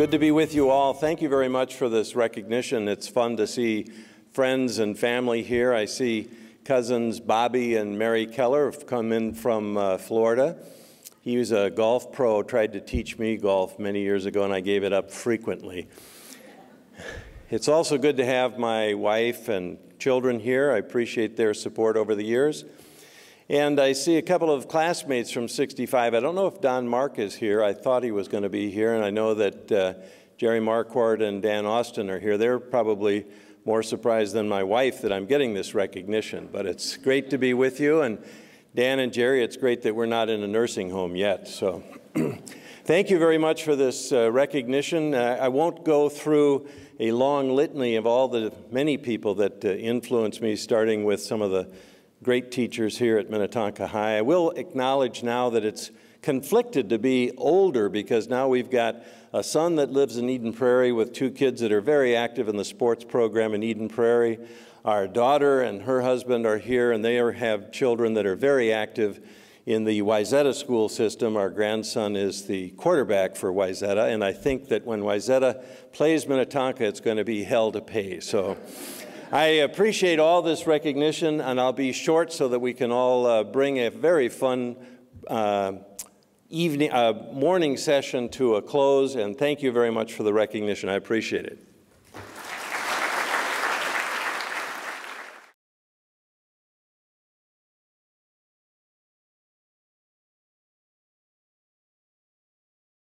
good to be with you all. Thank you very much for this recognition. It's fun to see friends and family here. I see cousins Bobby and Mary Keller have come in from uh, Florida. He was a golf pro, tried to teach me golf many years ago, and I gave it up frequently. It's also good to have my wife and children here. I appreciate their support over the years. And I see a couple of classmates from 65. I don't know if Don Mark is here. I thought he was going to be here, and I know that uh, Jerry Marquardt and Dan Austin are here. They're probably more surprised than my wife that I'm getting this recognition, but it's great to be with you. And Dan and Jerry, it's great that we're not in a nursing home yet. So thank you very much for this uh, recognition. Uh, I won't go through a long litany of all the many people that uh, influenced me, starting with some of the great teachers here at Minnetonka High. I will acknowledge now that it's conflicted to be older because now we've got a son that lives in Eden Prairie with two kids that are very active in the sports program in Eden Prairie. Our daughter and her husband are here, and they are, have children that are very active in the Wayzata school system. Our grandson is the quarterback for Wayzata, and I think that when Wayzata plays Minnetonka, it's going to be hell to pay. So I appreciate all this recognition, and I'll be short so that we can all uh, bring a very fun uh, evening, uh, morning session to a close. And thank you very much for the recognition. I appreciate it.